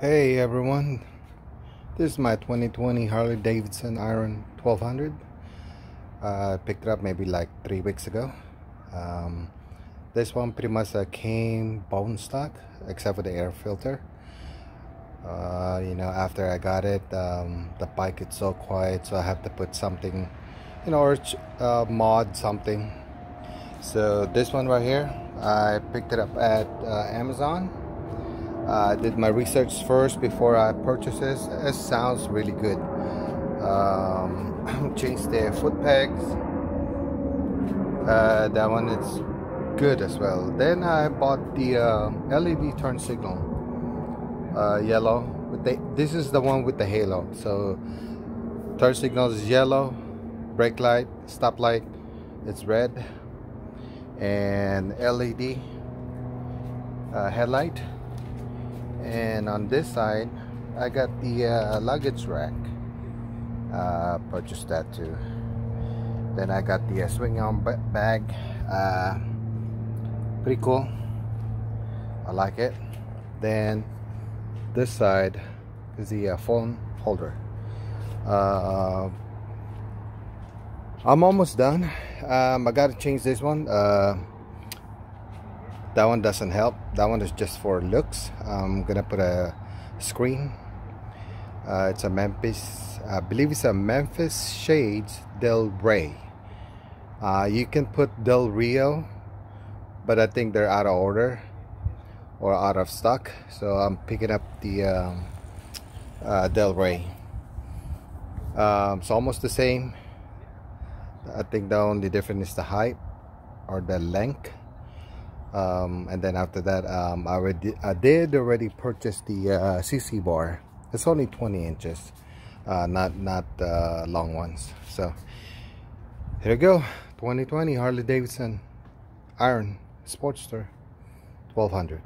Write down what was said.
Hey everyone, this is my 2020 Harley Davidson Iron 1200. Uh, I picked it up maybe like three weeks ago. Um, this one pretty much uh, came bone stock except for the air filter. Uh, you know, after I got it, um, the bike is so quiet, so I have to put something, you know, or uh, mod something. So this one right here, I picked it up at uh, Amazon I did my research first before I purchased this. It sounds really good. Um, changed the foot pegs. Uh, that one is good as well. Then I bought the uh, LED turn signal, uh, yellow. The, this is the one with the halo. So turn signal is yellow, brake light, stop light, it's red, and LED uh, headlight and on this side I got the uh, luggage rack. Uh, purchased that too. Then I got the uh, swing arm bag. Uh, pretty cool. I like it. Then this side is the uh, phone holder. Uh, I'm almost done. Um, I gotta change this one. Uh, that one doesn't help. That one is just for looks. I'm gonna put a screen. Uh, it's a Memphis I believe it's a Memphis Shades Del Rey. Uh, you can put Del Rio but I think they're out of order or out of stock. So I'm picking up the um, uh, Del Rey. Um, it's almost the same. I think the only difference is the height or the length um, and then after that um, I, already, I did already purchase the uh, sissy bar. It's only 20 inches uh, not not uh, long ones. So here we go. 2020 Harley Davidson Iron Sportster 1200